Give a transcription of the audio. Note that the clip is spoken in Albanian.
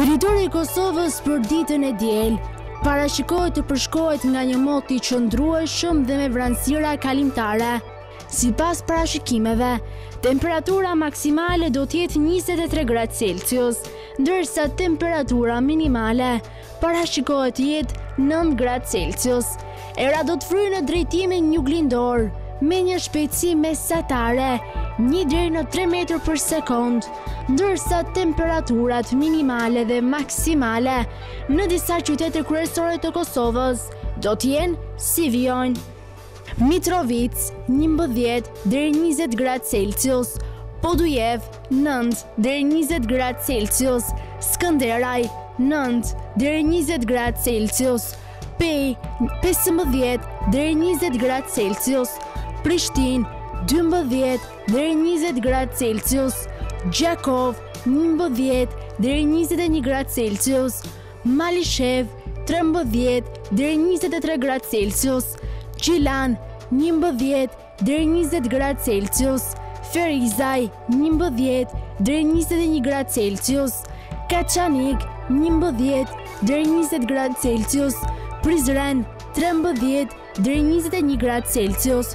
Territori i Kosovës për ditën e diel parashikohet të përshkohet nga një mot i qëndrueshëm dhe me vranësira kalimtare. Sipas parashikimeve, temperatura maksimale do të jetë 23 gradë Celsius, ndërsa temperatura minimale parashikohet të jetë nëntë gradë Celsius. Era do të fryjë në drejtimin juglindor me një shpejtësi mesatare 1 deri në 3 metër për sekondë, ndërsa temperaturat minimale dhe maksimale në disa qytete kryesore të Kosovës do të jenë si vijojnë. Mitrovicë, njëmbëdhjetë deri njëzet gradë Celsius, Podujevë, nëntë deri njëzet gradë Celsius, Skënderaj, nëntë deri njëzet gradë Celsius, Pejë, pesëmbëdhjetë deri njëzet gradë Celsius, Prishtinë, dymbëdhjetë deri njëzet gradë Celsius, Gjakovë, njëmbëdhjetë deri njëzet e një gradë Celsius, Malishevë, trembëdhjetë deri njëzet e tre gradë Celsius, Gjilan, njëmbëdhjetë deri njëzet gradë Celsius, Ferizaj, njëmbëdhjetë deri njëzet e një gradë Celsius, Kaçanik, njëmbëdhjetë deri njëzet gradë Celsius, Prizren, trembëdhjetë deri njëzet e një gradë Celsius.